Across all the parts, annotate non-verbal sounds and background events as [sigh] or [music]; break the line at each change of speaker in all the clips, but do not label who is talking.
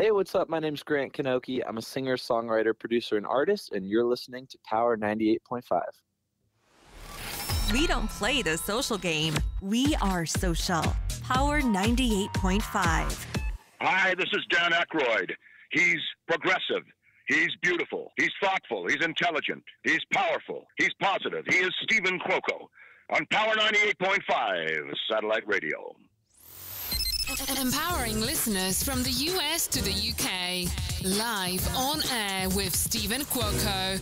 Hey, what's up? My name's Grant Kanoki. I'm a singer, songwriter, producer, and artist, and you're listening to Power 98.5.
We don't play the social game. We are social. Power 98.5.
Hi, this is Dan Aykroyd. He's progressive. He's beautiful. He's thoughtful. He's intelligent. He's powerful. He's positive. He is Steven Cuoco on Power 98.5 satellite radio.
Empowering listeners from the US to the UK. Live on air with Steven Cuoco.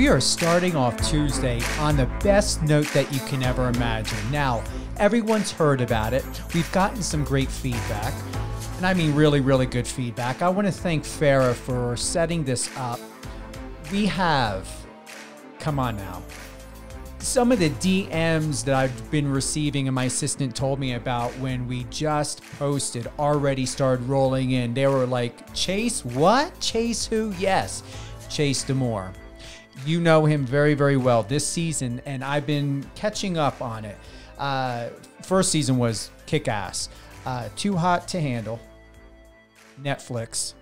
We are starting off Tuesday on the best note that you can ever imagine. Now, everyone's heard about it. We've gotten some great feedback, and I mean really, really good feedback. I want to thank Farah for setting this up. We have, come on now, some of the DMs that I've been receiving and my assistant told me about when we just posted already started rolling in. They were like, Chase, what? Chase who? Yes, Chase DeMoor you know him very, very well this season, and I've been catching up on it. Uh, first season was kick ass. Uh, Too Hot to Handle, Netflix,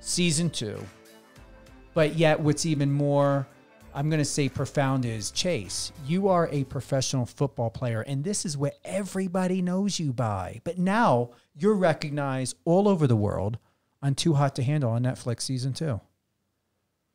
season two. But yet, what's even more, I'm going to say profound is Chase, you are a professional football player, and this is what everybody knows you by. But now you're recognized all over the world on Too Hot to Handle on Netflix season two.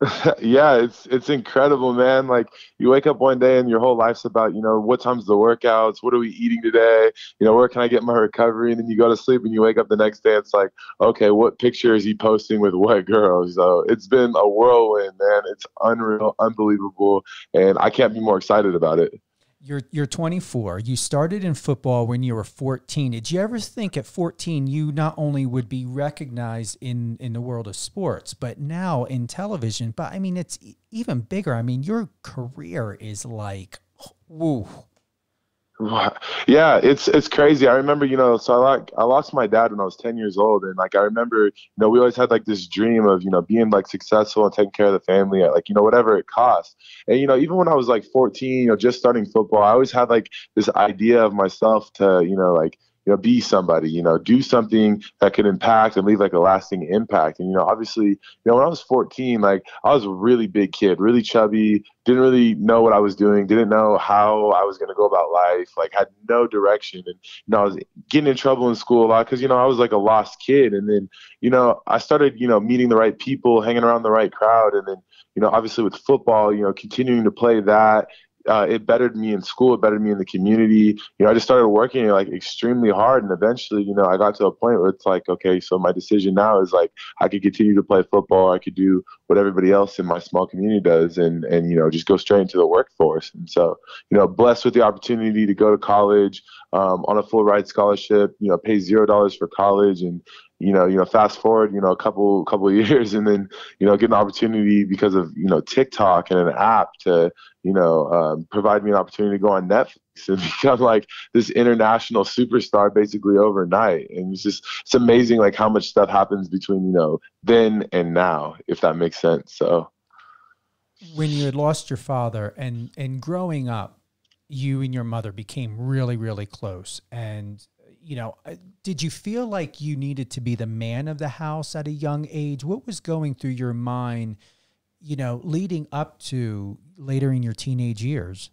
[laughs]
yeah, it's it's incredible, man. Like you wake up one day and your whole life's about, you know, what time's the workouts, what are we eating today, you know, where can I get my recovery, and then you go to sleep and you wake up the next day. It's like, okay, what picture is he posting with what girl? So it's been a whirlwind, man. It's unreal, unbelievable, and I can't be more excited about it.
You're you're 24. You started in football when you were 14. Did you ever think at 14 you not only would be recognized in in the world of sports, but now in television? But I mean, it's even bigger. I mean, your career is like, woo.
Yeah, it's it's crazy. I remember, you know, so I like I lost my dad when I was 10 years old, and like I remember, you know, we always had like this dream of you know being like successful and taking care of the family at like you know whatever it costs. And you know, even when I was like 14, you know, just starting football, I always had like this idea of myself to you know like you know, be somebody, you know, do something that could impact and leave like a lasting impact. And, you know, obviously, you know, when I was 14, like I was a really big kid, really chubby, didn't really know what I was doing, didn't know how I was going to go about life, like had no direction. And, you know, I was getting in trouble in school a lot because, you know, I was like a lost kid. And then, you know, I started, you know, meeting the right people, hanging around the right crowd. And then, you know, obviously with football, you know, continuing to play that uh, it bettered me in school. It bettered me in the community. You know, I just started working like extremely hard, and eventually, you know, I got to a point where it's like, okay, so my decision now is like I could continue to play football. I could do what everybody else in my small community does, and and you know, just go straight into the workforce. And so, you know, blessed with the opportunity to go to college um, on a full ride scholarship. You know, pay zero dollars for college, and you know, you know, fast forward, you know, a couple couple of [laughs] years, and then you know, get an opportunity because of you know TikTok and an app to you know um, provide me an opportunity to go on Netflix [laughs] and become like this international superstar basically overnight. And it's just it's amazing like how much stuff happens between you know then and now, if that makes sense. So
when you had lost your father and and growing up, you and your mother became really really close and you know, uh, did you feel like you needed to be the man of the house at a young age? What was going through your mind, you know, leading up to later in your teenage years?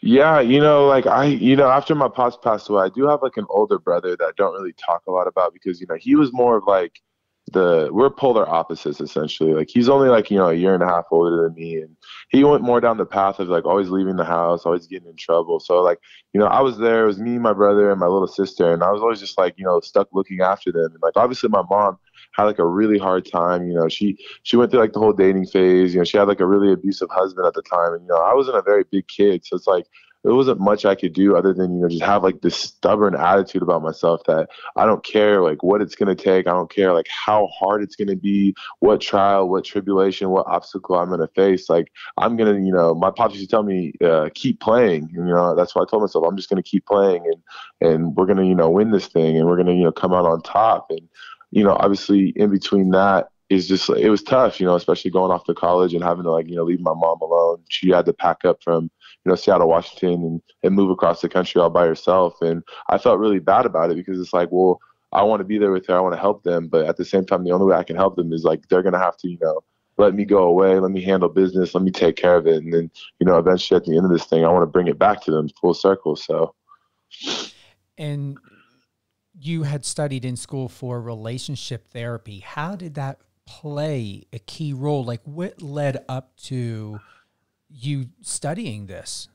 Yeah, you know, like I, you know, after my pops passed away, I do have like an older brother that I don't really talk a lot about because, you know, he was more of like, the we're polar opposites essentially. Like he's only like you know a year and a half older than me, and he went more down the path of like always leaving the house, always getting in trouble. So like you know I was there. It was me, my brother, and my little sister, and I was always just like you know stuck looking after them. And like obviously my mom had like a really hard time. You know she she went through like the whole dating phase. You know she had like a really abusive husband at the time, and you know I wasn't a very big kid, so it's like there wasn't much I could do other than you know just have like this stubborn attitude about myself that I don't care like what it's gonna take. I don't care like how hard it's gonna be, what trial, what tribulation, what obstacle I'm gonna face. Like I'm gonna you know my pops used to tell me uh, keep playing. You know that's why I told myself I'm just gonna keep playing and and we're gonna you know win this thing and we're gonna you know come out on top and you know obviously in between that is just it was tough, you know, especially going off to college and having to like you know leave my mom alone. She had to pack up from you know Seattle, Washington, and and move across the country all by herself, and I felt really bad about it because it's like, well, I want to be there with her, I want to help them, but at the same time, the only way I can help them is like they're gonna have to you know let me go away, let me handle business, let me take care of it, and then you know eventually at the end of this thing, I want to bring it back to them full circle. So.
And you had studied in school for relationship therapy. How did that play a key role? Like, what led up to you studying this?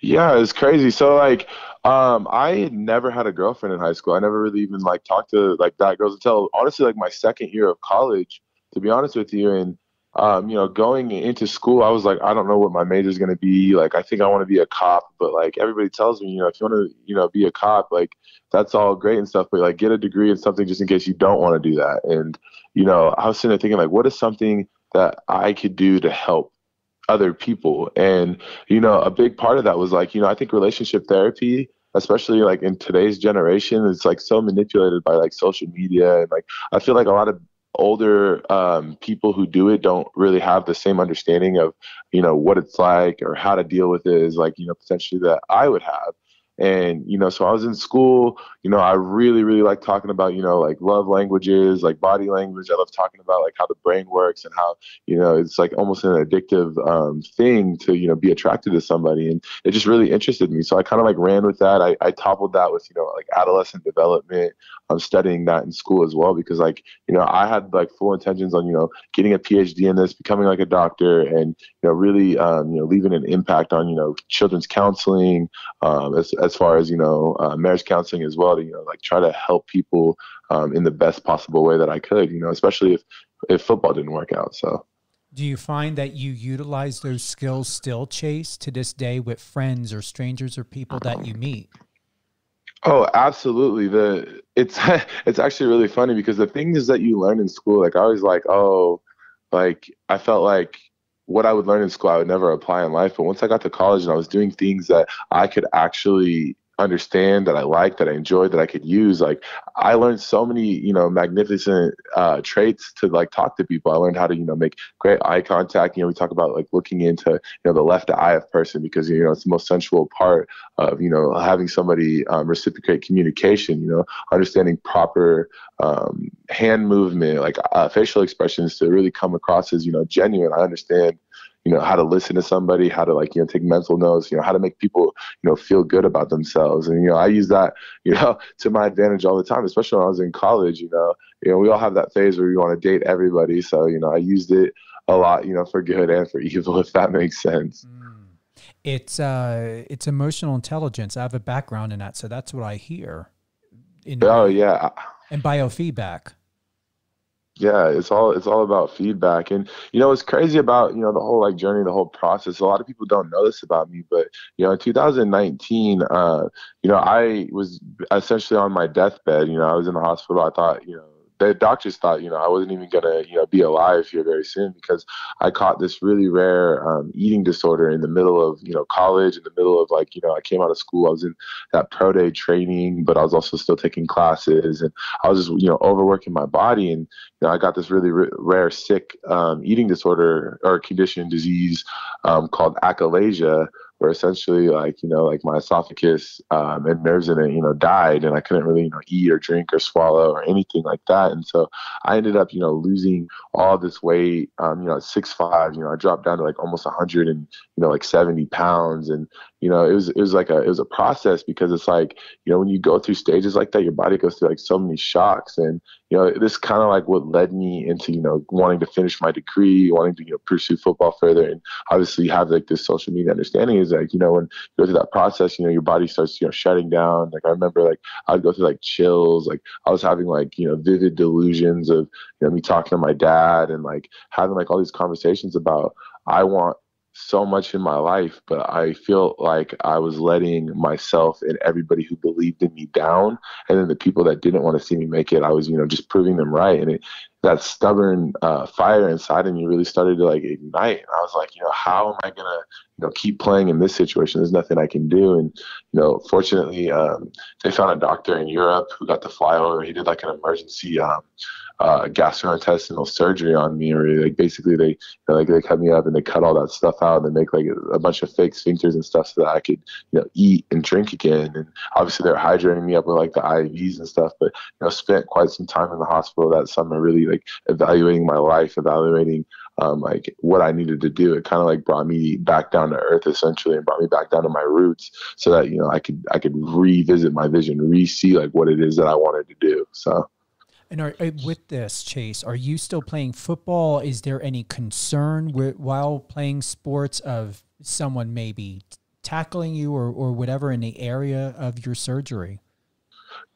Yeah, it's crazy. So like, um, I had never had a girlfriend in high school. I never really even like talked to like that girls until honestly like my second year of college. To be honest with you, and um, you know, going into school, I was like, I don't know what my major is going to be. Like, I think I want to be a cop, but like everybody tells me, you know, if you want to, you know, be a cop, like that's all great and stuff, but like get a degree in something just in case you don't want to do that. And you know, I was sitting there thinking, like, what is something that I could do to help other people? And you know, a big part of that was like, you know, I think relationship therapy especially like in today's generation it's like so manipulated by like social media and like i feel like a lot of older um, people who do it don't really have the same understanding of you know what it's like or how to deal with it is like you know potentially that I would have and you know so i was in school you know i really really like talking about you know like love languages like body language i love talking about like how the brain works and how you know it's like almost an addictive um, thing to you know be attracted to somebody and it just really interested me so i kind of like ran with that I, I toppled that with you know like adolescent development i'm studying that in school as well because like you know i had like full intentions on you know getting a phd in this becoming like a doctor and you know really um, you know leaving an impact on you know children's counseling um, as, as far as you know uh, marriage counseling as well to you know like try to help people um, in the best possible way that I could you know especially if if football didn't work out so
do you find that you utilize those skills still chase to this day with friends or strangers or people that you meet
Oh, absolutely. The it's [laughs] it's actually really funny because the things that you learn in school, like I was like, oh, like I felt like what I would learn in school, I would never apply in life. But once I got to college and I was doing things that I could actually understand that I like, that I enjoy, that I could use. Like I learned so many, you know, magnificent uh, traits to like talk to people. I learned how to, you know, make great eye contact. You know, we talk about like looking into, you know, the left eye of person because you know it's the most sensual part of, you know, having somebody um, reciprocate communication. You know, understanding proper um, hand movement, like uh, facial expressions to really come across as, you know, genuine. I understand you know how to listen to somebody how to like you know take mental notes you know how to make people you know feel good about themselves. And you know i use that [laughs] you know to my advantage all the time especially when i was in college you know. You know we all have that phase where we want to date everybody so you know i used it a lot you know for good and for [laughs] evil if that makes sense. Mm.
it's uh it's emotional intelligence. I have a background in that so that's what i hear
in oh yeah.
and biofeedback
yeah it's all it's all about feedback. And you know it's crazy about you know the whole like journey the whole process a lot of people don't know this about me but you know in 2019 uh you know i was essentially on my deathbed. You know i was in the hospital. I thought you know the doctors thought, you know, I wasn't even gonna, you know, be alive here very soon because I caught this really rare um, eating disorder in the middle of, you know, college, in the middle of like, you know, I came out of school, I was in that pro day training, but I was also still taking classes, and I was just, you know, overworking my body, and you know, I got this really r- rare sick um, eating disorder or condition, disease um, called achalasia where essentially like you know like my esophagus um, and nerves in it you know died and I couldn't really you know eat or drink or swallow or anything like that. And so I ended up you know losing all this weight um, you know at six five you know I dropped down to like almost 100 and you know like 70 pounds. And you know it was it was like a it was a process because it's like you know when you go through stages like that your body goes through like so many shocks and you know this kind of like what led me into you know wanting to finish my degree wanting to you know pursue football further and obviously have like this social media understanding is like you know when you go through that process you know your body starts you know shutting down like i remember like i'd go through like chills like i was having like you know vivid delusions of you know me talking to my dad and like having like all these conversations about i want so much in my life, but I feel like I was letting myself and everybody who believed in me down. And then the people that didn't want to see me make it, I was, you know, just proving them right. And it, that stubborn uh, fire inside of me really started to like ignite. And I was like, you know, how am I going to, you know, keep playing in this situation? There's nothing I can do. And, you know, fortunately, um, they found a doctor in Europe who got the flyover. He did like an emergency, um, uh, gastrointestinal surgery on me, or like basically they like they cut me up and they cut all that stuff out and they make like a, bunch of fake sphincters and stuff so that I could you know eat and drink again. And obviously they're hydrating me up with like the IVs and stuff. But you know, spent quite some time in the hospital that summer, really like evaluating my life, evaluating um, like what I needed to do. It kind of like brought me back down to earth essentially and brought me back down to my roots so that, you know, I could, I could revisit my vision, re-see like what it is that I wanted to do. So.
And are, uh, with this, Chase, are you still playing football? Is there any concern with, while playing sports of someone maybe tackling you or, or whatever in the area of your surgery?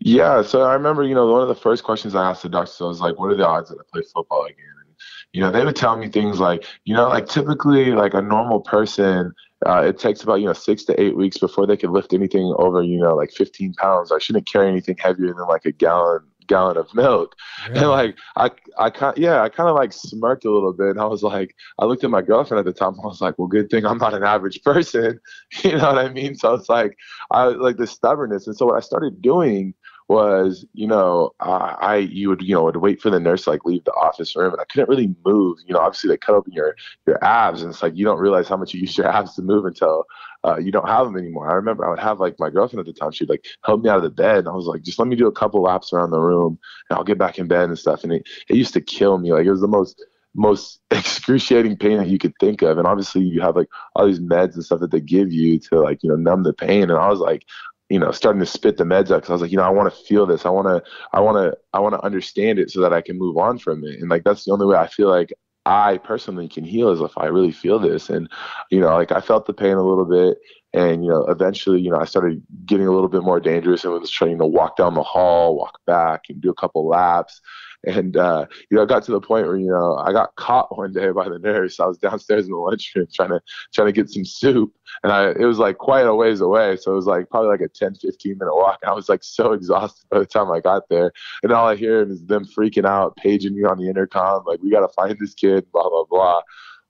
Yeah, so I remember, you know, one of the first questions I asked the doctor was like, "What are the odds that I play football again?" And, you know, they would tell me things like, you know, like typically, like a normal person, uh, it takes about you know six to eight weeks before they can lift anything over, you know, like 15 pounds. I shouldn't carry anything heavier than like a gallon gallon of milk. Really? And like I I kind yeah, I kind of like smirked a little bit and I was like I looked at my girlfriend at the time I was like, well good thing I'm not an average person. [laughs] you know what I mean? So it's like I like the stubbornness. And so what I started doing was, you know, I, I you would, you know, would wait for the nurse to like leave the office room and I couldn't really move. You know, obviously they cut open your your abs and it's like you don't realize how much you use your abs to move until uh, you don't have them anymore. I remember I would have like my girlfriend at the time. She'd like help me out of the bed, and I was like, just let me do a couple laps around the room, and I'll get back in bed and stuff. And it, it used to kill me. Like it was the most most [laughs] excruciating pain that you could think of. And obviously you have like all these meds and stuff that they give you to like you know numb the pain. And I was like, you know, starting to spit the meds out because I was like, you know, I want to feel this. I want to, I want to, I want to understand it so that I can move on from it. And like that's the only way I feel like I personally can heal is if I really feel this. And, you know, like I felt the pain a little bit. And, you know, eventually, you know, I started getting a little bit more dangerous and was trying to walk down the hall, walk back and do a couple laps. And uh, you know, I got to the point where you know I got caught one day by the nurse. I was downstairs in the lunchroom [laughs] trying to trying to get some soup, and I it was like quite a ways away, so it was like probably like a 10, 15 minute walk. And I was like so exhausted by the time I got there, and all I hear is them freaking out, paging me on the intercom, like we got to find this kid, blah blah blah.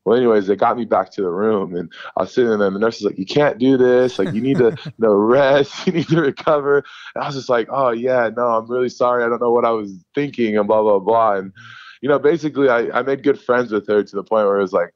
Well, anyways, they got me back to the room, and I was sitting there, and the nurse was like, "You can't do this. Like, you need to, [laughs] you know, rest. You need to recover." And I was just like, "Oh yeah, no, I'm really sorry. I don't know what I was thinking," and blah blah blah. And you know, basically, I I made good friends with her to the point where it was like,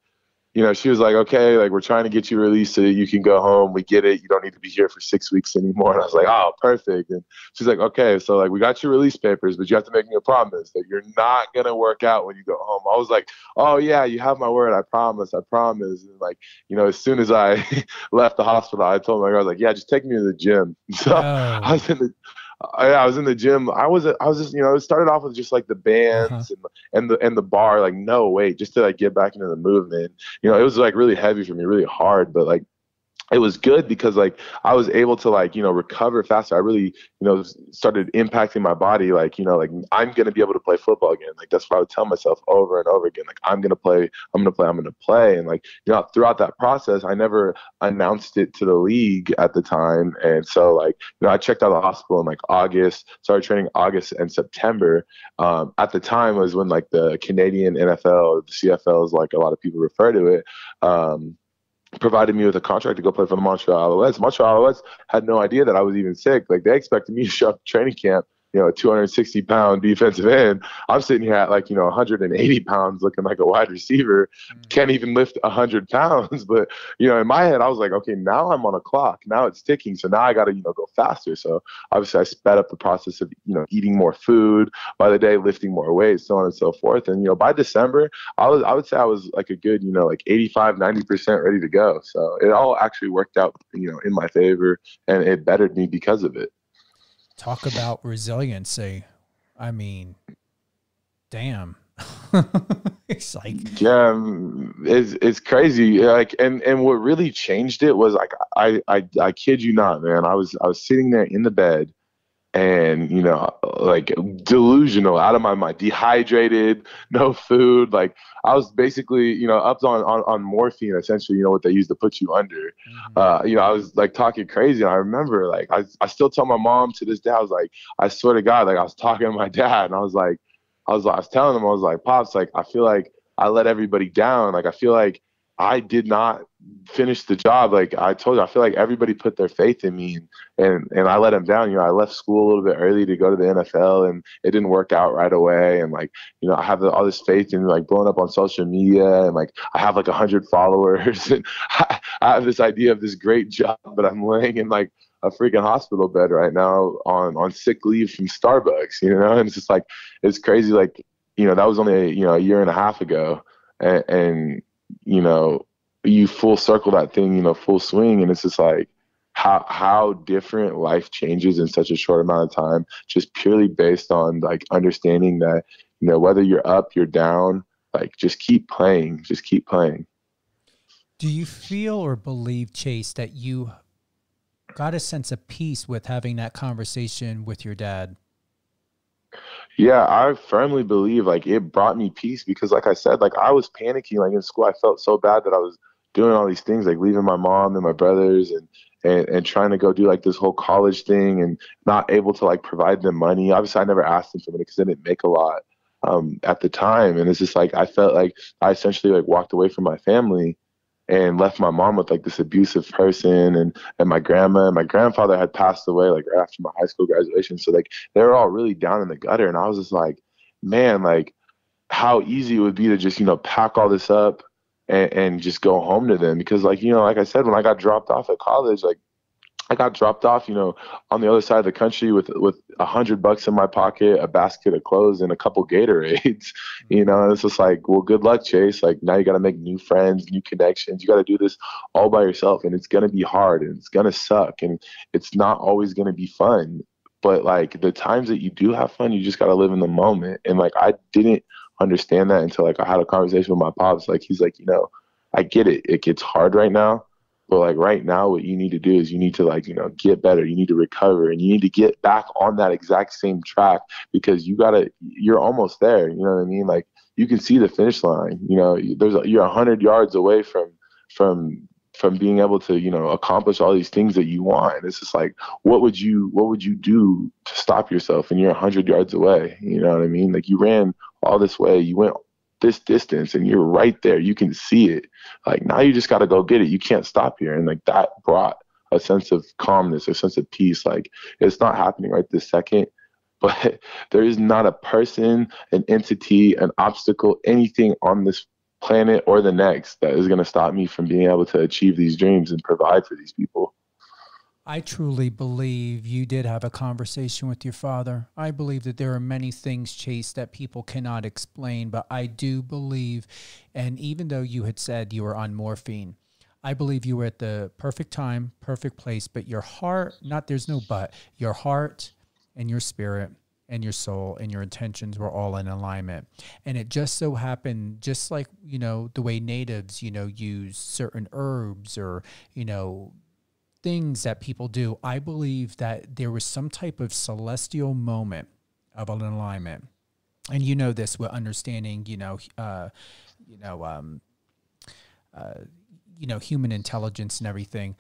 you know, she was like, okay, like we're trying to get you released so that you can go home. We get it. You don't need to be here for six weeks anymore. And I was like, oh, perfect. And she's like, okay, so like we got your release papers, but you have to make me a promise that you're not gonna work out when you go home. I was like, oh yeah, you have my word. I promise. I promise. And like, you know, as soon as I [laughs] left the hospital, I told my girl, I was like, yeah, just take me to the gym. [laughs] So oh. I was in the I, I, was in the gym. I was I was just you know it started off with just like the bands uh-huh. and, and the and the bar. Like no wait, just to like get back into the movement. You know it was like really heavy for me, really hard. But like it was good because like I was able to like you know recover faster. I really you know started impacting my body. Like you know like I'm gonna be able to play football again. Like that's what I would tell myself over and over again. Like I'm gonna play. I'm gonna play. I'm gonna play. And like you know throughout that process, I never announced it to the league at the time. And so like you know I checked out of the hospital in like August. Started training August and September. Um, at the time was when like the Canadian NFL, the CFL is like a lot of people refer to it. Um, provided me with a contract to go play for the Montreal Alouettes. Montreal Alouettes had no idea that I was even sick. Like they expected me to show up to training camp you know, a 260 pound defensive end. I'm sitting here at like, you know, 180 pounds looking like a wide receiver, mm. can't even lift 100 pounds. [laughs] But, you know, in my head, I was like, okay, now I'm on a clock. Now it's ticking. So now I got to, you know, go faster. So obviously I sped up the process of, you know, eating more food by the day, lifting more weight, so on and so forth. And, you know, by December, I was, I would say I was like a good, you know, like 85, 90% ready to go. So it all actually worked out, you know, in my favor and it bettered me because of it.
Talk about resiliency. I mean, damn. [laughs] it's like
yeah, um, it's it's crazy. Like, and and what really changed it was like I I I kid you not, man. I was I was sitting there in the bed, and you know like delusional out of my mind dehydrated [laughs] no food like i was basically you know up on on, on morphine essentially you know what they use to put you under mm-hmm. uh you know i was like talking crazy and i remember like I, I still tell my mom to this day i was like i swear to god like i was talking to my [laughs] dad and i was like i was like i was telling him i was like pops like i feel like i let everybody down like i feel like I did not finish the job. Like I told you, I feel like everybody put their faith in me and, and, and I let them down. You know, I left school a little bit early to go to the NFL and it didn't work out right away. And like, you know, I have all this faith in like blowing up on social media and like I have like a hundred [laughs] followers and I, [laughs] I have this idea of this great job, but I'm laying in like a freaking hospital bed right now on, on sick leave from Starbucks, you know? And it's just like, it's crazy. Like, you know, that was only, a, you know, a year and a half ago. and, and you know, you full circle that thing, you know, full swing, and it's just like how how different life changes in such a short amount of time, just purely based on like understanding that you know whether you're up, you're down, like just keep playing, just keep playing.
Do you feel or believe, Chase, that you got a sense of peace with having that conversation with your dad?
Yeah, I firmly believe like it brought me peace because like I said, like I was panicking like in school. I felt so bad that I was doing all these things, like leaving my mom and my brothers and and, and trying to go do like this whole college thing and not able to like provide them money. Obviously I never asked them for money because I didn't make a lot um, at the time. And it's just like I felt like I essentially like walked away from my family and left my mom with like this abusive person and and my grandma and my grandfather had passed away like right after my high school graduation. So like they were all really down in the gutter and i was just like man like how easy it would be to just you know pack all this up and, and just go home to them. Because like you know like i said when i got dropped off at college like I got dropped off, you know, on the other side of the country with with a hundred bucks in my pocket, a basket of clothes, and a couple Gatorades. [laughs] You know, and it's just like, well, good luck, Chase. Like now you got to make new friends, new connections. You got to do this all by yourself, and it's gonna be hard, and it's gonna suck, and it's not always gonna be fun. But like the times that you do have fun, you just gotta live in the moment. And like I didn't understand that until like I had a conversation with my pops. Like he's like, you know, I get it. It gets hard right now but like right now, what you need to do is you need to like, you know, get better. You need to recover and you need to get back on that exact same track because you gotta, you're almost there. You know what I mean? Like you can see the finish line, you know, there's, you're a hundred yards away from, from, from being able to, you know, accomplish all these things that you want. It's just like, what would you, what would you do to stop yourself? And you're a hundred yards away. You know what I mean? Like you ran all this way, you went this distance and you're right there. You can see it. Like now you just got to go get it. You can't stop here. And like that brought a sense of calmness, a sense of peace. Like it's not happening right this second, [laughs] but there is not a person, an entity, an obstacle, anything on this planet or the next that is going to stop me from being able to achieve these dreams and provide for these people.
I truly believe you did have a conversation with your father. I believe that there are many things, Chase, that people cannot explain, but I do believe, and even though you had said you were on morphine, I believe you were at the perfect time, perfect place, but your heart, not there's no but, your heart and your spirit and your soul and your intentions were all in alignment. And it just so happened, just like, you know, the way natives, you know, use certain herbs or, you know, things that people do, I believe that there was some type of celestial moment of an alignment. And you know this with understanding, you know, uh, you know, um, uh, you know, human intelligence and everything.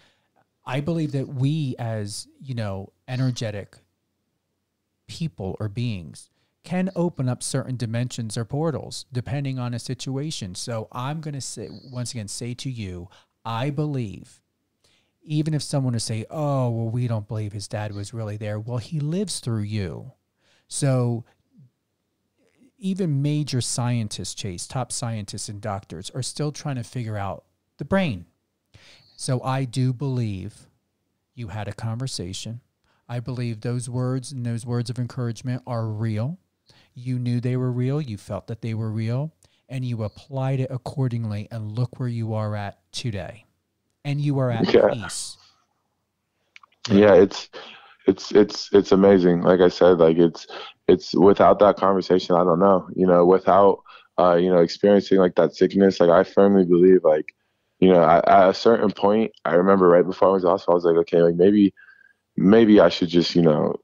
I believe that we, as you know, energetic people or beings, can open up certain dimensions or portals depending on a situation. So I'm going to say once again, say to you, I believe even if someone would say, oh, well, we don't believe his dad was really there, well, he lives through you. So even major scientists, Chase, top scientists and doctors, are still trying to figure out the brain. So I do believe you had a conversation. I believe those words and those words of encouragement are real. You knew they were real. You felt that they were real. And you applied it accordingly. And look where you are at today and you are at yeah. peace.
Yeah, it's it's it's it's amazing. Like I said, like it's it's without that conversation, I don't know. You know, without uh, you know, experiencing like that sickness, like I firmly believe like, you know, at, at a certain point, I remember right before I was to hospital, I was like, okay, like maybe maybe I should just, you know,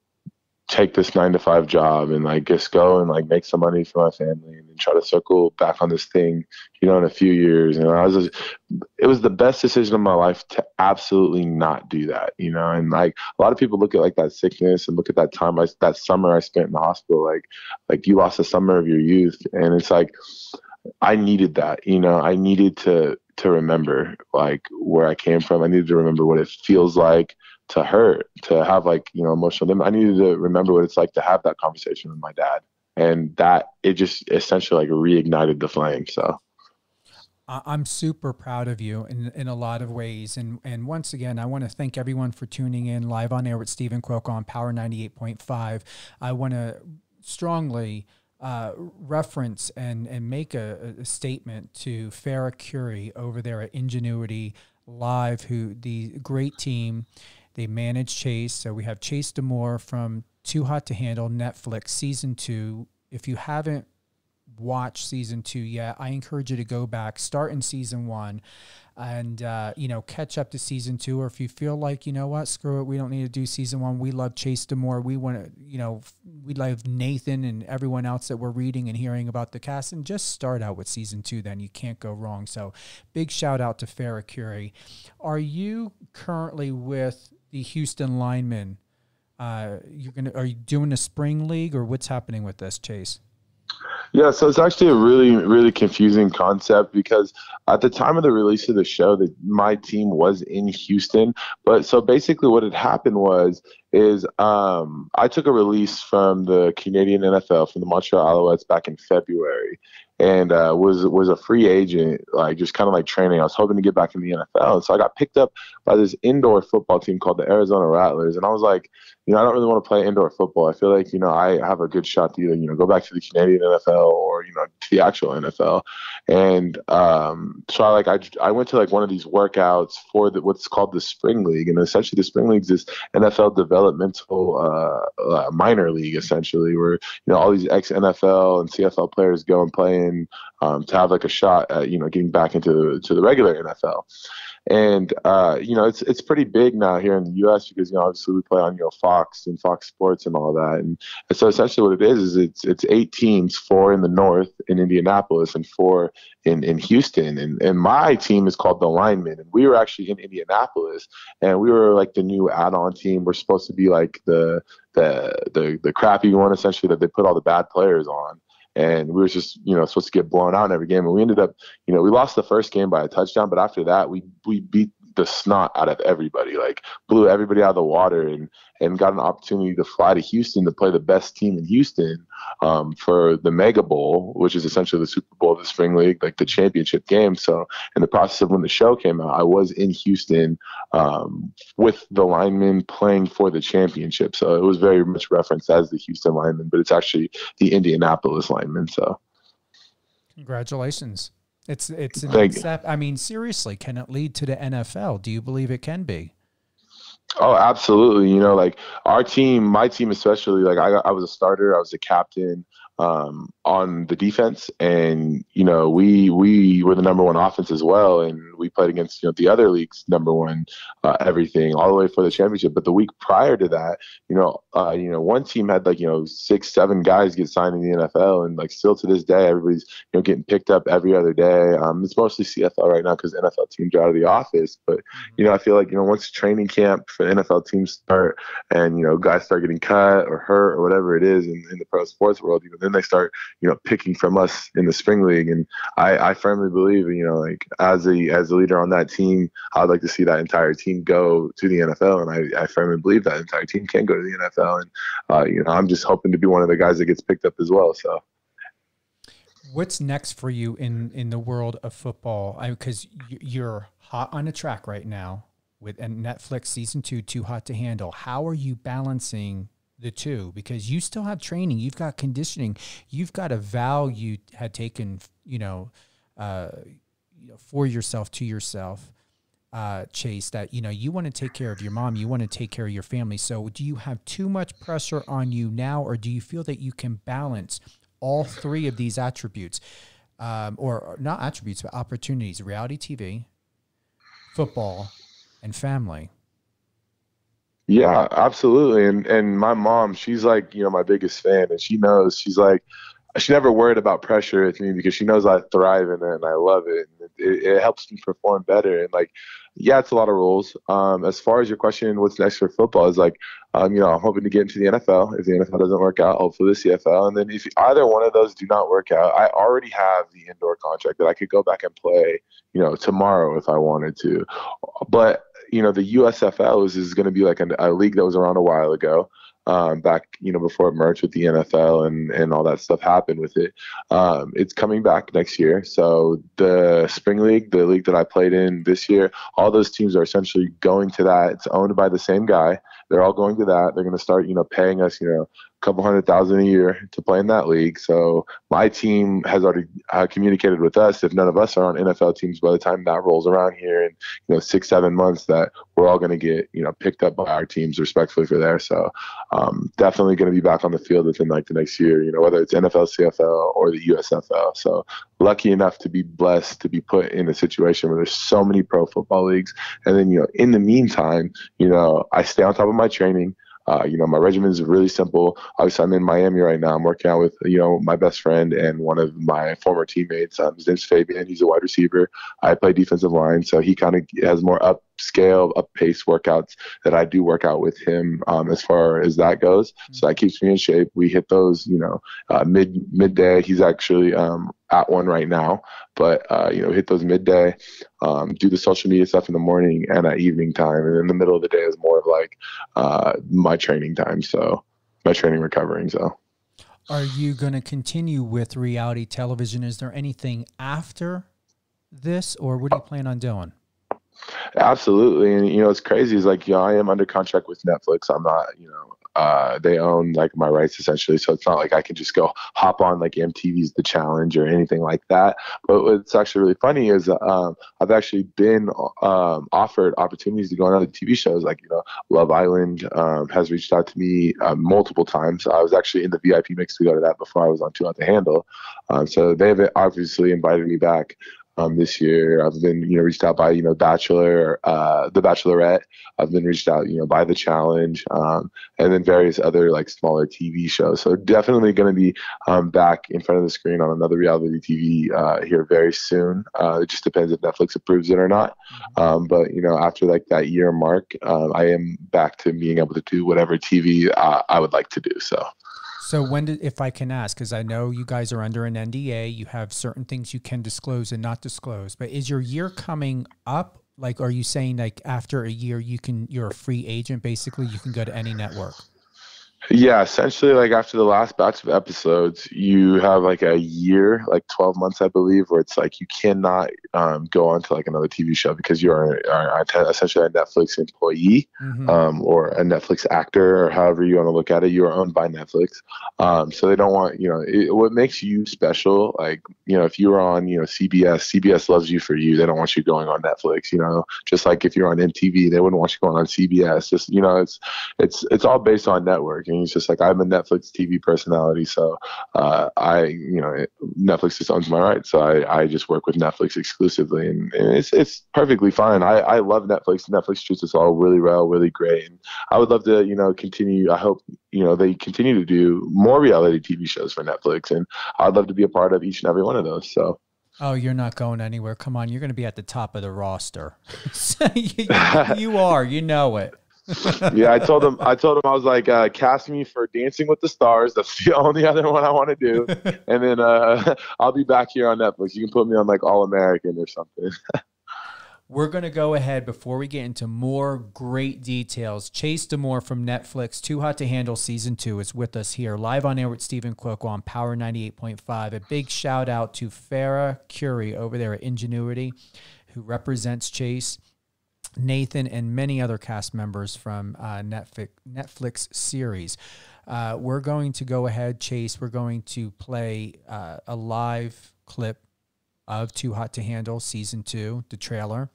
take this nine to five job and like just go and like make some money for my family and then try to circle back on this thing, you know, in a few years. And I was, just, it was the best decision of my life to absolutely not do that, you know. And like a lot of people look at like that sickness and look at that time, I, that summer I spent in the hospital, like like you lost the summer of your youth, and it's like I needed that, you know. I needed to to remember like where I came from. I needed to remember what it feels like to hurt, to have like, you know, emotional limit. I needed to remember what it's like to have that conversation with my dad. And that it just essentially like reignited the flame. So
I'm super proud of you in, in a lot of ways. And, and once again, I want to thank everyone for tuning in live on air with Steven Cuoco on Power 98.5. I want to strongly uh, reference and, and make a, a statement to Farah Curie over there at Ingenuity Live, who the great team they manage Chase. So we have Chase DeMoor from Too Hot to Handle, Netflix, season two. If you haven't watched season two yet, I encourage you to go back, start in season one, and uh, you know catch up to season two. Or if you feel like you know what, screw it, we don't need to do season one. We love Chase DeMoor. We want to, you know, we love Nathan and everyone else that we're reading and hearing about the cast. And just start out with season two. Then you can't go wrong. So big shout out to Farah Curie. Are you currently with the Houston linemen. Uh, you're gonna are you doing a spring league or what's happening with this, Chase?
Yeah, so it's actually a really, really confusing concept because at the time of the release of the show, that my team was in Houston. But so basically, what had happened was is um, I took a release from the Canadian NFL from the Montreal Alouettes back in February, and uh, was was a free agent, like just kind of like training. I was hoping to get back in the NFL, and so I got picked up by this indoor football team called the Arizona Rattlers, and I was like, you know, I don't really want to play indoor football. I feel like you know I have a good shot to either you know go back to the Canadian NFL or you know to the actual NFL, and um, so I like I I went to like one of these workouts for the what's called the spring league, and essentially the spring league is this NFL developmental uh, uh, minor league essentially where you know all these ex NFL and CFL players go and play um, to have like a shot at you know getting back into to the regular NFL. And uh, you know it's it's pretty big now here in the U.S. because you know obviously we play on you know Fox and Fox Sports and all that, and, so essentially what it is is it's it's eight teams, four in the North in Indianapolis and four in in Houston, and and my team is called the Linemen, and we were actually in Indianapolis, and we were like the new add-on team. We're supposed to be like the the the the crappy one essentially that they put all the bad players on and we were just you know supposed to get blown out in every game. And we ended up you know we lost the first game by a touchdown but after that we we beat the snot out of everybody like blew everybody out of the water and and got an opportunity to fly to Houston to play the best team in Houston um, for the Mega Bowl, which is essentially the Super Bowl of the Spring League, like the championship game. So, in the process of when the show came out, I was in Houston um, with the linemen playing for the championship. So, it was very much referenced as the Houston linemen, but it's actually the Indianapolis linemen. So,
congratulations. It's it's an Thank I mean, seriously, can it lead to the NFL? Do you believe it can be?
Oh, absolutely. You know, like our team, my team especially, like I, I was a starter, I was a captain um, on the defense, and you know we we were the number one offense as well, and we played against you know the other league's number one uh, everything all the way for the championship. But the week prior to that, you know, uh, you know one team had like you know six seven guys get signed in the NFL, and like still to this day, everybody's you know getting picked up every other day. Um, it's mostly CFL right now because NFL teams are out of the office, but you know I feel like you know once training camp for NFL teams start, and you know guys start getting cut or hurt or whatever it is in, in the pro sports world, know then they start you know picking from us in the spring league. And I, I firmly believe you know like as a as a leader on that team I'd like to see that entire team go to the NFL and I, I firmly believe that entire team can go to the NFL and uh, you know I'm just hoping to be one of the guys that gets picked up as well. So.
What's next for you in in the world of football? Because you're hot on a track right now with a Netflix season two too hot to handle. How are you balancing the two because you still have training, you've got conditioning, you've got a vow you had taken, you know, uh, for yourself to yourself, uh, Chase. That you know you want to take care of your mom, you want to take care of your family. So, do you have too much pressure on you now, or do you feel that you can balance all three of these attributes, um, or not attributes, but opportunities: reality TV, football, and family?
Yeah, absolutely. And and my mom, she's like, you know, my biggest fan and she knows she's like she never worried about pressure with me because she knows I thrive in it and I love it. And it, it helps me perform better. And like, yeah, it's a lot of rules. Um, as far as your question, what's next for football is like, um, you know, I'm hoping to get into the NFL. If the NFL doesn't work out, hopefully the CFL. And then if either one of those do not work out, I already have the indoor contract that I could go back and play, you know, tomorrow if I wanted to. But you know, the USFL is, is going to be like a, a league that was around a while ago um, back, you know, before it merged with the NFL and, and all that stuff happened with it. Um, it's coming back next year. So the spring league, the league that I played in this year, all those teams are essentially going to that. It's owned by the same guy. They're all going to that. They're going to start, you know, paying us, you know, couple hundred thousand a year to play in that league. So my team has already uh, communicated with us. If none of us are on NFL teams by the time that rolls around here in you know six seven months, that we're all going to get you know picked up by our teams respectfully for there. So um, definitely going to be back on the field within like the next year. You know whether it's NFL, CFL, or the USFL. So lucky enough to be blessed to be put in a situation where there's so many pro football leagues, and then you know in the meantime, you know I stay on top of my training. Uh, you know, my regimen is really simple. Obviously, I'm in Miami right now. I'm working out with, you know, my best friend and one of my former teammates. Um, his name's Fabian. He's a wide receiver. I play defensive line, so he kind of has more up scale, up pace workouts that I do work out with him um, as far as that goes. So that keeps me in shape. We hit those, you know, uh, mid midday. He's actually um, at one right now, but uh, you know, hit those midday. Um, do the social media stuff in the morning and at evening time, and in the middle of the day is more of like uh, my training time. So my training recovering. So.
Are you going to continue with reality television? Is there anything after this, or what do you plan on doing?
Absolutely, and you know it's crazy. Is like I am under contract with Netflix. I'm not you know uh, they own like my rights essentially, so it's not like I can just go hop on like MTV's The Challenge or anything like that. But what's actually really funny is um, I've actually been um, offered opportunities to go on other TV shows, like you know Love Island um, has reached out to me uh, multiple times. I was actually in the VIP mix to go to that before I was on Too Hot to Handle. Um, so they've obviously invited me back um, this year. I've been, you know, reached out by, you know, Bachelor, uh, The Bachelorette. I've been reached out, you know, by The Challenge, um, and then various other like smaller TV shows. So definitely going to be um, back in front of the screen on another reality TV uh, here very soon. Uh, it just depends if Netflix approves it or not. Mm-hmm. Um, but you know, after like that year mark, um, I am back to being able to do whatever TV uh, I would like to do. So.
So when did, if I can ask, because I know you guys are under an NDA, you have certain things you can disclose and not disclose. But is your year coming up? Like, are you saying like after a year you can you're a free agent? Basically, you can go to any network.
Yeah, essentially, like after the last batch of episodes, you have like a year, like 12 months, I believe, where it's like you cannot um, go on to like another TV show because you are, are essentially a Netflix employee mm-hmm. um, or a Netflix actor or however you want to look at it. You are owned by Netflix. Um, so they don't want, you know, it, what makes you special, like, you know, if you're on, you know, CBS, CBS loves you for you. They don't want you going on Netflix, you know, just like if you're on MTV, they wouldn't want you going on CBS. Just, you know, it's, it's, it's all based on network and he's just like I'm a Netflix TV personality, so uh, I you know Netflix just owns my rights, so I, I just work with Netflix exclusively, and, and it's it's perfectly fine. I, I love Netflix. Netflix treats us all really well, really great, and I would love to you know continue. I hope you know they continue to do more reality TV shows for Netflix, and I'd love to be a part of each and every one of those. So.
Oh, you're not going anywhere. Come on, you're going to be at the top of the roster. [laughs] [laughs] you, you are. You know it [laughs]
yeah, I told him. I told him I was like, uh, cast me for Dancing with the Stars. That's the [laughs] only other one I want to do, [laughs] and then uh, I'll be back here on Netflix. You can put me on like All American or something.
We're going to go ahead before we get into more great details. Chase DeMoor from Netflix, Too Hot to Handle Season 2 is with us here, live on air with Steven Cuoco on Power 98.5. A big shout out to Farah Curie over there at Ingenuity, who represents Chase. Nathan, and many other cast members from uh, Netflix, Netflix series. Uh, we're going to go ahead, Chase. We're going to play uh, a live clip of Too Hot to Handle season two, the trailer.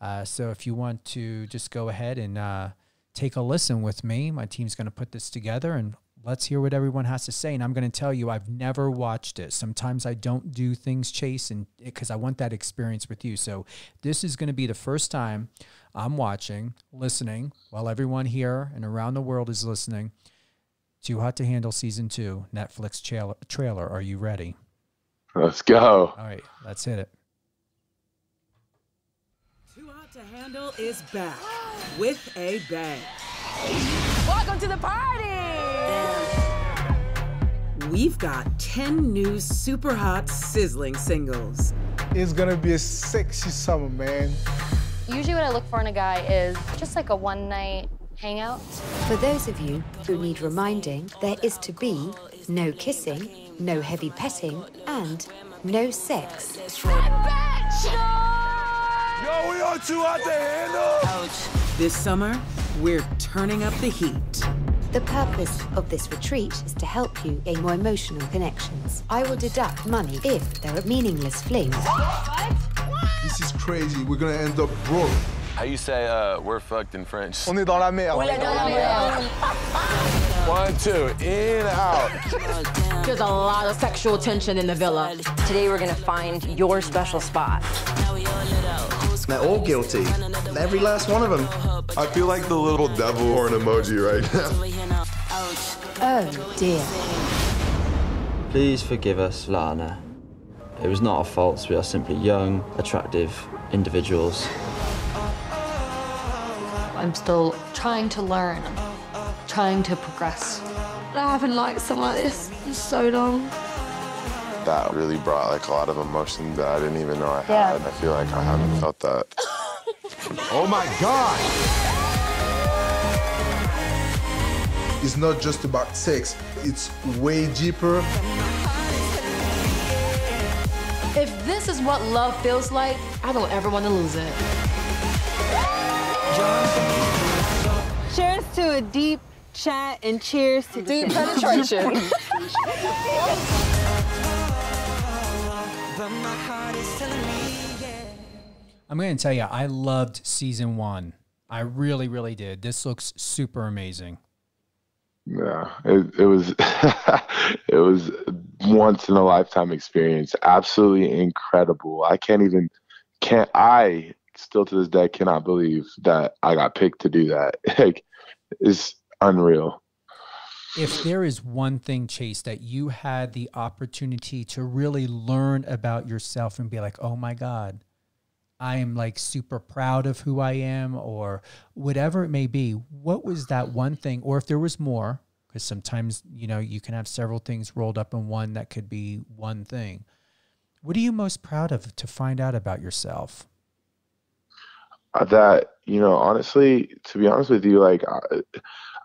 Uh, so if you want to just go ahead and uh, take a listen with me, my team's going to put this together and let's hear what everyone has to say. And I'm going to tell you, I've never watched it. Sometimes I don't do things, Chase, and eh, because I want that experience with you. So this is going to be the first time I'm watching, listening, while everyone here and around the world is listening. Too Hot to Handle season two Netflix tra- trailer. Are you ready?
Let's go.
All right, let's hit it.
Too Hot to Handle is back with a bang.
Welcome to the party!
We've got 10 new super hot sizzling singles.
It's gonna be a sexy summer, man.
Usually, what I look for in a guy is just like a one night hangout.
For those of you who need reminding, there is to be no kissing, no heavy petting, and no sex.
Yo, we are too hot to handle.
This summer, we're turning up the heat.
The purpose of this retreat is to help you gain more emotional connections. I will deduct money if there are meaningless flings.
This is crazy. We're gonna end up broke.
How you say uh, we're fucked in French?
On est dans la merde. [laughs]
One, two, in, out.
There's a lot of sexual tension in the villa.
Today we're gonna find your special spot.
They're all guilty. Every last one of them.
I feel like the little devil horn emoji right now.
Oh dear.
Please forgive us, Lana. It was not our faults. We are simply young, attractive individuals.
I'm still trying to learn, trying to progress. I haven't liked someone like this in so long.
That really brought like a lot of emotion that I didn't even know I
Yeah.
had. I feel like I haven't felt that. [laughs]
Oh my God! It's not just about sex. It's way deeper.
If this is what love feels like, I don't ever want to lose it.
Cheers to a deep chat and cheers to
Deep [laughs]
penetration. [laughs]
I'm going to tell you, I loved season one. I really, really did. This looks super amazing.
Yeah, it, it was [laughs] it was once in a lifetime experience. Absolutely incredible. I can't even can't I still to this day cannot believe that I got picked to do that. [laughs] Like it's unreal.
If there is one thing, Chase, that you had the opportunity to really learn about yourself and be like, oh my God, I am like super proud of who I am, or whatever it may be, what was that one thing? Or if there was more, because sometimes, you know, you can have several things rolled up in one that could be one thing. What are you most proud of to find out about yourself?
Uh, That you know, honestly, to be honest with you, like I,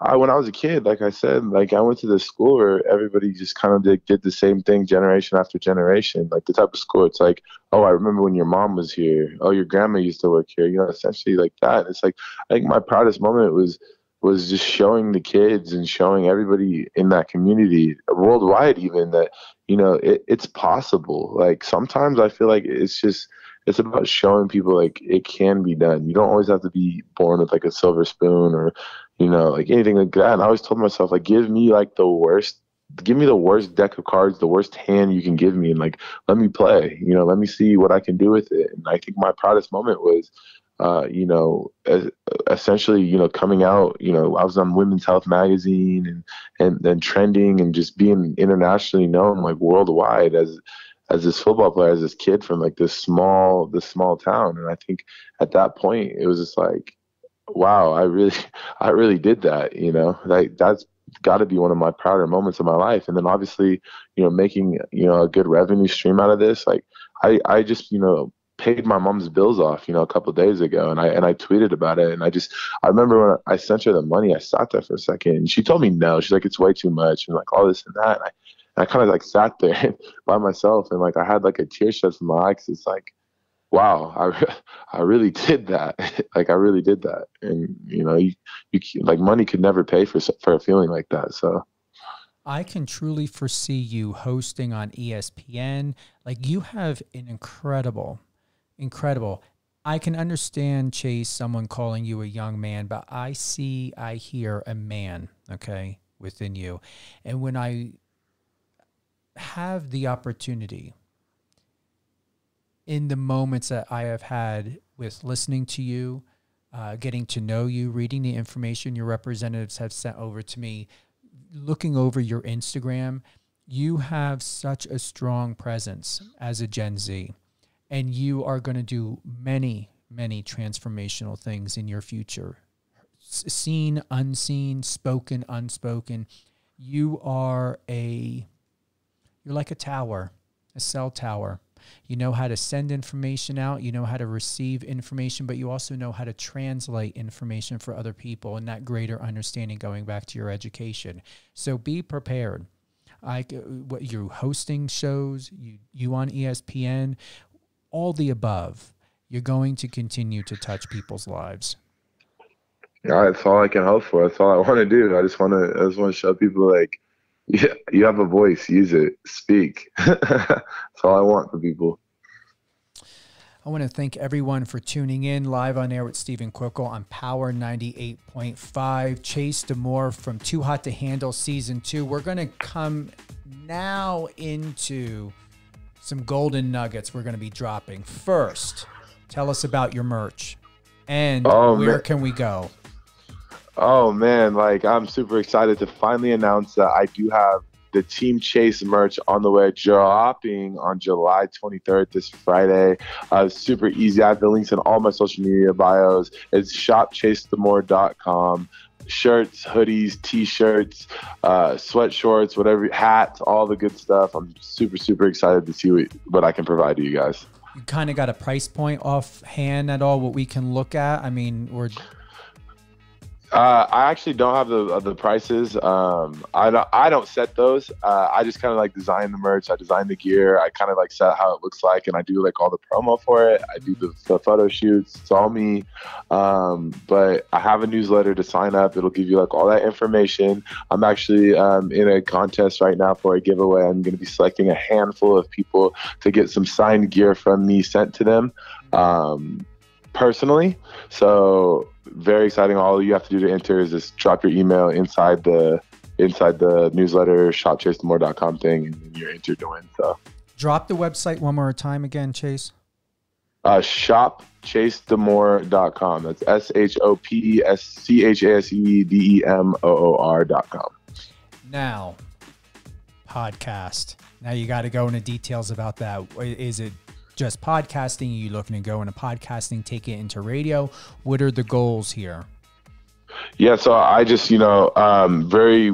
I when I was a kid, like I said, like I went to this school where everybody just kind of did, did the same thing generation after generation. Like the type of school, it's like, oh, I remember when your mom was here. Oh, your grandma used to work here. You know, essentially like that. It's like I think my proudest moment was was just showing the kids and showing everybody in that community worldwide even that you know it, it's possible like sometimes i feel like it's just it's about showing people like it can be done. You don't always have to be born with like a silver spoon or you know like anything like that. And i always told myself like give me like the worst give me the worst deck of cards the worst hand you can give me and like let me play you know let me see what i can do with it. And i think my proudest moment was uh, you know, es- essentially, you know, coming out, you know, I was on Women's Health magazine and and then trending and just being internationally known, like worldwide, as as this football player, as this kid from like this small this small town. And I think at that point, it was just like, wow, I really, [laughs] I really did that. You know, like that's got to be one of my prouder moments of my life. And then obviously, you know, making you know a good revenue stream out of this, like I I just you know paid my mom's bills off, you know, a couple days ago, and I and I tweeted about it, and I just I remember when I sent her the money, I sat there for a second, and she told me no, she's like it's way too much, and like all this and that, and I, I kind of like sat there [laughs] by myself, and like I had like a tear shed from my eye, 'cause it's like, wow, I [laughs] I really did that, [laughs] like I really did that, and you know, you you like money could never pay for for a feeling like that, so.
I can truly foresee you hosting on ESPN. Like you have an incredible, incredible. I can understand Chase, someone calling you a young man, but I see, I hear a man. Okay, within you. And when I have the opportunity in the moments that I have had with listening to you, uh, getting to know you, reading the information your representatives have sent over to me, looking over your Instagram, you have such a strong presence as a Gen Z, and you are going to do many, many transformational things in your future. Seen, unseen, spoken, unspoken. You are a, you're like a tower, a cell tower. You know how to send information out, you know how to receive information, but you also know how to translate information for other people and that greater understanding going back to your education. So be prepared. I, what you're hosting shows, you, you on ESPN, all the above. You're going to continue to touch people's lives.
Yeah, that's all I can hope for. That's all I want to do. I just want to. I just want to show people like, yeah, you have a voice. Use it. Speak. [laughs] that's all I want for people.
I want to thank everyone for tuning in live on air with Steven Cuoco on Power 98.5. Chase DeMoor from Too Hot to Handle Season 2. We're going to come now into some golden nuggets we're going to be dropping. First, tell us about your merch and
Oh,
where
man.
can we go?
Oh man, like I'm super excited to finally announce that I do have the Team Chase merch on the way, dropping on July 23rd this Friday. Uh, super easy. I have the links in all my social media bios. It's shopchasedemoor.com. Shirts, hoodies, t-shirts, uh, sweat shorts, whatever, hats, all the good stuff. I'm super, super excited to see what, what I can provide to you guys.
You kind of got a price point offhand at all, what we can look at? I mean, we're
Uh, I actually don't have the uh, the prices. Um, I don't I don't set those. Uh, I just kind of like design the merch. I design the gear. I kind of like set how it looks like, and I do like all the promo for it. I do the, the photo shoots. It's all me. Um, but I have a newsletter to sign up. It'll give you like all that information. I'm actually um, in a contest right now for a giveaway. I'm going to be selecting a handful of people to get some signed gear from me sent to them. Um, personally. So very exciting. All you have to do to enter is just drop your email inside the inside the newsletter shopchasemore.com thing and you're entered to win. So
drop the website one more time again, Chase.
uh shopchasedemoor.com. That's S H O P E S C H A S E D E M O O R dot com.
Now, podcast. Now you got to go into details about that. Is it just podcasting? Are you looking to go into podcasting, take it into radio? What are the goals here?
Yeah, so I just, you know, um, very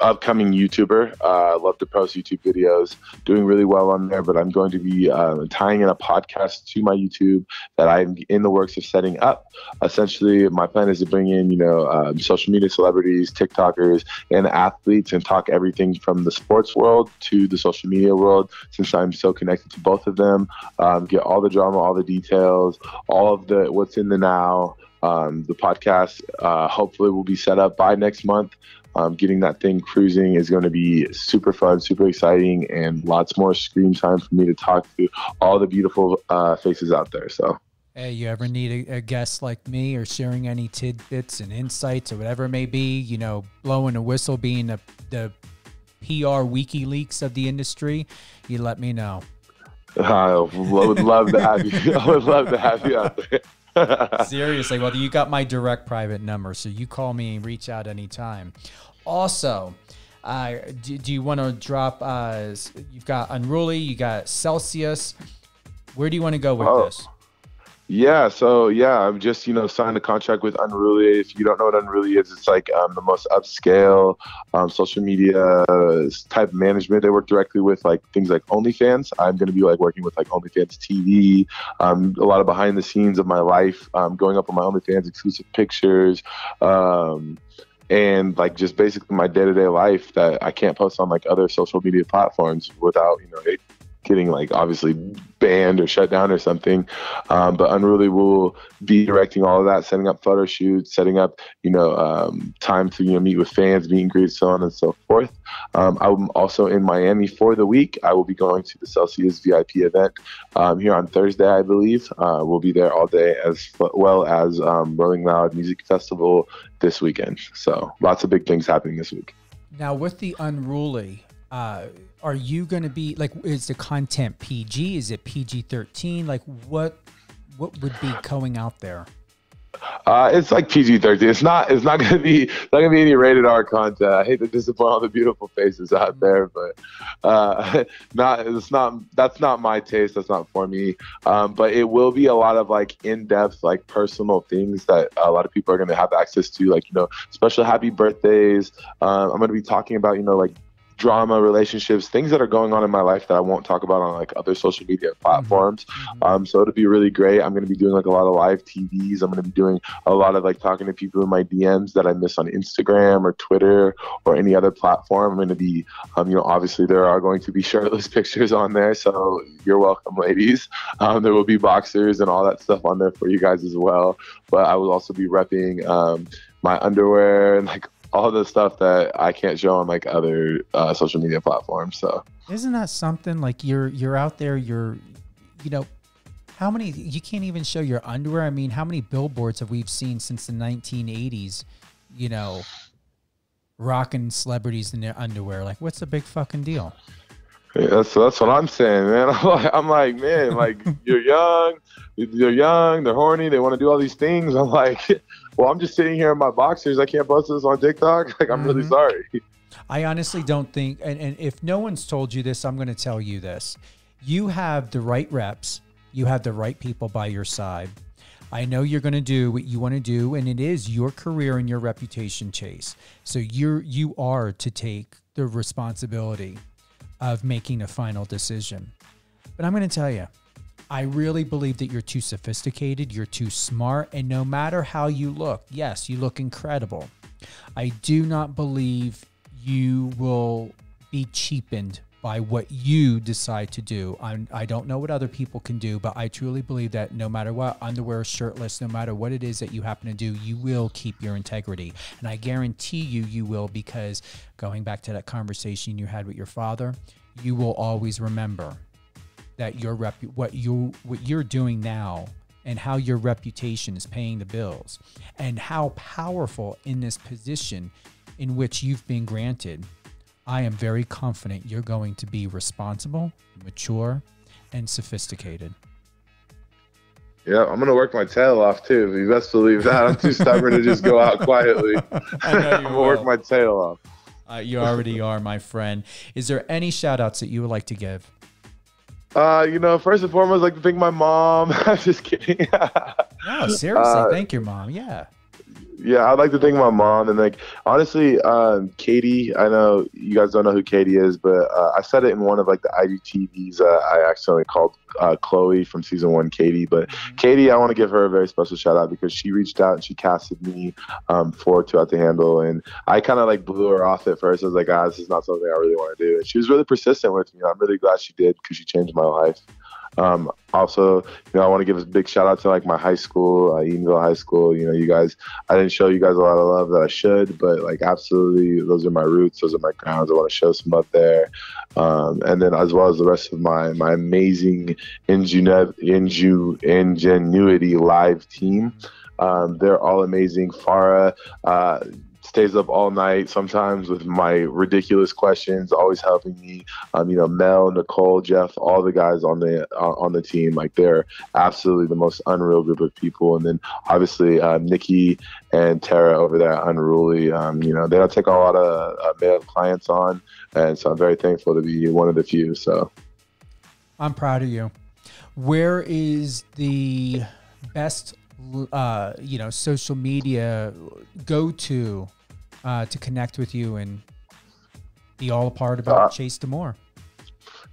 upcoming YouTuber. Uh, love to post YouTube videos, doing really well on there. But I'm going to be uh, tying in a podcast to my YouTube that I'm in the works of setting up. Essentially, my plan is to bring in, you know, um, social media celebrities, TikTokers, and athletes, and talk everything from the sports world to the social media world. Since I'm so connected to both of them, um, get all the drama, all the details, all of the what's in the now. Um, the podcast uh, hopefully will be set up by next month. Um, getting that thing cruising is going to be super fun, super exciting, and lots more screen time for me to talk to all the beautiful uh, faces out there. So,
Hey, you ever need a, a guest like me or sharing any tidbits and insights or whatever it may be, you know, blowing a whistle, being the, the PR WikiLeaks of the industry, you let me know. [laughs]
I would love to have you. [laughs] I would love to have you out there.
Seriously, well, you got my direct private number, so you call me reach out anytime. Also, uh, do, do you want to drop? Uh, you've got Unruly, you got Celsius. Where do you want to go with
Oh.
this?
Yeah, so yeah, I've just you know signed a contract with Unruly. If you don't know what Unruly is, it's like um, the most upscale um, social media type management. They work directly with like things like OnlyFans. I'm going to be like working with like OnlyFans TV, um, a lot of behind the scenes of my life, um, going up on my OnlyFans exclusive pictures. Um, and like just basically my day-to-day life that I can't post on like other social media platforms without you know it getting like obviously banned or shut down or something. Um, but Unruly will be directing all of that, setting up photo shoots, setting up you know um, time to you know meet with fans, meet and greet, so on and so forth. Um, I'm also in Miami for the week. I will be going to the Celsius VIP event um, here on Thursday, I believe. Uh, we'll be there all day, as well as um, Rolling Loud Music Festival this weekend. So lots of big things happening this week.
Now with the unruly, uh, are you going to be like? Is the content PG? Is it PG thirteen? Like what? What would be going out there?
Uh, it's like PG thirteen. It's not. It's not [laughs] gonna be. Not gonna be any rated R content. I hate to disappoint all the beautiful faces out there, but uh, [laughs] not. It's not. That's not my taste. That's not for me. Um, but it will be a lot of like in depth, like personal things that a lot of people are gonna have access to. Like you know, special happy birthdays. Um, I'm gonna be talking about you know like drama, relationships, things that are going on in my life that I won't talk about on like other social media platforms. Mm-hmm. Um, so it'll be really great. I'm going to be doing like a lot of live TVs. I'm going to be doing a lot of like talking to people in my DMs that I miss on Instagram or Twitter or any other platform. I'm going to be, um, you know, obviously there are going to be [laughs] shirtless pictures on there. So you're welcome, ladies. Um, there will be boxers and all that stuff on there for you guys as well. But I will also be repping um, my underwear and like all the stuff that I can't show on like other uh, social media platforms. So
isn't that something like you're you're out there, you're you know, how many you can't even show your underwear? I mean, how many billboards have we seen since the 1980s? You know, rocking celebrities in their underwear. Like, what's the big fucking deal?
Yeah, that's that's what I'm saying, man. [laughs] I'm like, I'm like man, like [laughs] you're young, they're young, they're horny, they want to do all these things. I'm like, [laughs] well, I'm just sitting here in my boxers. I can't post this on TikTok. Like, I'm mm-hmm. really sorry.
I honestly don't think, and, and if no one's told you this, I'm going to tell you this. You have the right reps, you have the right people by your side. I know you're going to do what you want to do, and it is your career and your reputation chase. So you're you are to take the responsibility of making a final decision. But I'm going to tell you, I really believe that you're too sophisticated, you're too smart, and no matter how you look, yes, you look incredible. I do not believe you will be cheapened by what you decide to do. I'm, I do not know what other people can do, but I truly believe that no matter what, underwear, shirtless, no matter what it is that you happen to do, you will keep your integrity. And I guarantee you, you will, because going back to that conversation you had with your father, you will always remember that your rep what you what you're doing now and how your reputation is paying the bills and how powerful in this position in which you've been granted i am very confident you're going to be responsible mature and sophisticated
yeah, I'm gonna work my tail off too. You best believe that. I'm too stubborn to just go out [laughs] quietly. [laughs] I'm gonna work my tail off.
Uh, you already are, my friend. Is there any shout outs that you would like to give?
Uh, you know, first and foremost, I'd like to thank my mom. [laughs] I'm just kidding.
no, seriously, uh, thank your mom. Yeah.
Yeah, I'd like to thank my mom and like honestly, um, Katie. I know you guys don't know who Katie is, but uh, I said it in one of like the IGTVs. Uh, I accidentally called uh, Chloe from season one, Katie. But mm-hmm. Katie, I want to give her a very special shout out because she reached out and she casted me um, for Too Hot to Handle, and I kind of like blew her off at first. I was like, ah, this is not something I really want to do. And she was really persistent with me. I'm really glad she did because she changed my life. Um, also, you know, I want to give a big shout out to like my high school, uh, High School. You know, you guys, I didn't show you guys a lot of love that I should, but like absolutely, those are my roots. Those are my grounds. I want to show some love there. Um, and then as well as the rest of my my amazing ingenu- ingenuity live team. Um, they're all amazing. Farah, uh, stays up all night sometimes with my ridiculous questions, always helping me. Um, you know, Mel, Nicole, Jeff, all the guys on the uh, on the team, like they're absolutely the most unreal group of people. And then obviously uh, Nikki and Tara over there Unruly. Um, you know, they don't take a lot of uh, male clients on, and so I'm very thankful to be one of the few. So
I'm proud of you. Where is the best uh, you know, social media go to uh, to connect with you and be all a part about uh, Chase DeMoor?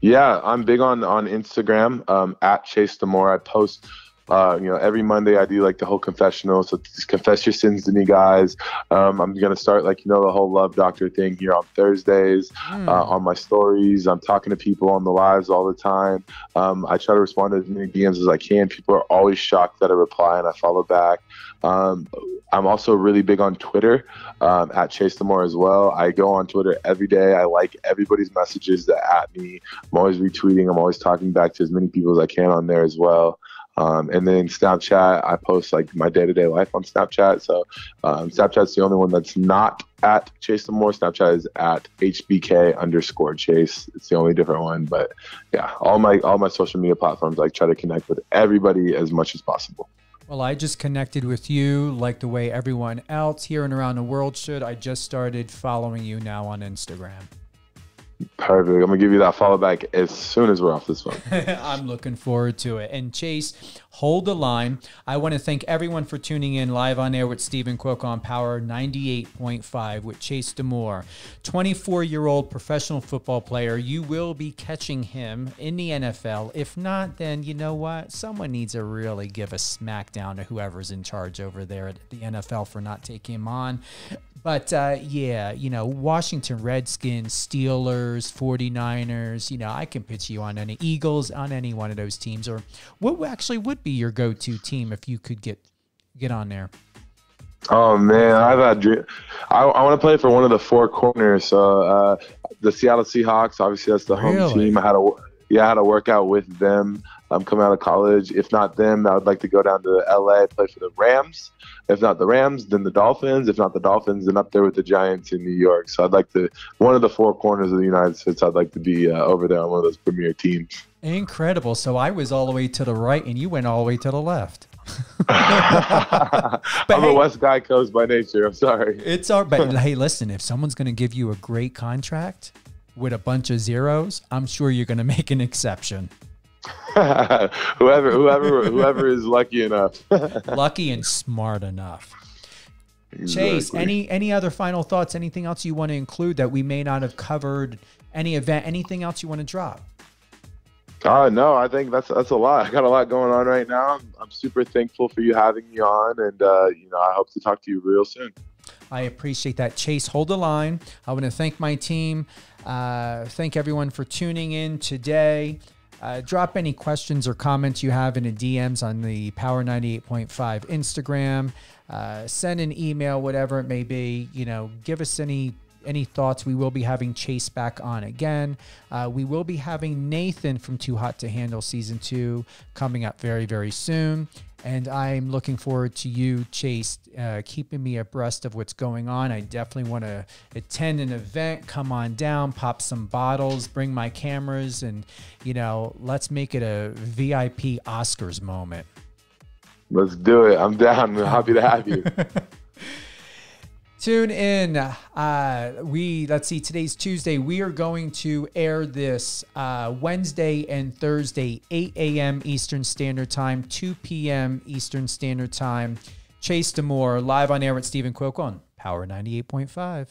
Yeah, I'm big on on Instagram um, at Chase DeMoor. I post. Uh, you know, every Monday I do like the whole confessional. So just confess your sins to me, guys. Um, I'm gonna start like you know the whole love doctor thing here on Thursdays mm. uh, on my stories. I'm talking to people on the lives all the time. Um, I try to respond to as many DMs as I can. People are always shocked that I reply and I follow back. Um, I'm also really big on Twitter um, at Chase DeMoor as well. I go on Twitter every day. I like everybody's messages that at me. I'm always retweeting. I'm always talking back to as many people as I can on there as well. Um, and then Snapchat, I post like my day to day life on Snapchat. So um, Snapchat's the only one that's not at Chase DeMoor. Snapchat is at HBK underscore Chase. It's the only different one. But yeah, all my all my social media platforms, I try to connect with everybody as much as possible.
Well, I just connected with you like the way everyone else here and around the world should. I just started following you now on Instagram.
Perfect. I'm gonna give you that follow back as soon as we're off this phone. [laughs]
I'm looking forward to it. And Chase, hold the line. I want to thank everyone for tuning in live on air with Steven Cuoco on Power 98.5 with Chase DeMoor, 24 year old professional football player. You will be catching him in the NFL. If not, then you know what? Someone needs to really give a smackdown to whoever's in charge over there at the NFL for not taking him on. But uh, yeah, you know, Washington Redskins, Steelers, 49ers, you know, I can pitch you on any Eagles, on any one of those teams. Or what actually would be your go to team if you could get get on there?
Oh man, I've had dream. I, I want to play for one of the four corners. So uh, the Seattle Seahawks, obviously that's the home
Really?
team. I had a yeah, I had to work out with them. I'm coming out of college. If not them, I would like to go down to LA, play for the Rams. If not the Rams, then the Dolphins. If not the Dolphins, then up there with the Giants in New York. So I'd like to one of the four corners of the United States. I'd like to be uh, over there on one of those premier teams.
Incredible. So I was all the way to the right and you went all the way to the left. [laughs]
I'm a West Guy Coast by nature. I'm sorry.
It's all but hey, listen, if someone's gonna give you a great contract with a bunch of zeros, I'm sure you're gonna make an exception. [laughs]
whoever, whoever, whoever is lucky enough. [laughs]
Lucky and smart enough. Chase, any any other final thoughts? Anything else you want to include that we may not have covered? Any event? Anything else you want to drop?
Uh, no, I think that's that's a lot. I got a lot going on right now. I'm, I'm super thankful for you having me on, and uh, you know I hope to talk to you real soon.
I appreciate that. Chase, hold the line. I want to thank my team. Uh, thank everyone for tuning in today. Uh, drop any questions or comments you have in the DMs on the Power 98.5 Instagram. Uh, send an email, whatever it may be. You know, give us any any thoughts. We will be having Chase back on again. Uh, we will be having Nathan from Too Hot to Handle season two coming up very very soon. And I'm looking forward to you, Chase, uh, keeping me abreast of what's going on. I definitely want to attend an event, come on down, pop some bottles, bring my cameras, and, you know, let's make it a VIP Oscars moment.
Let's do it. I'm down. I'm happy to have you. [laughs]
Tune in. Uh, we let's see. Today's Tuesday. We are going to air this uh, Wednesday and Thursday, 8 a.m. Eastern Standard Time, 2 p.m. Eastern Standard Time. Chase DeMoor live on air with Steven Cuoco on Power 98.5.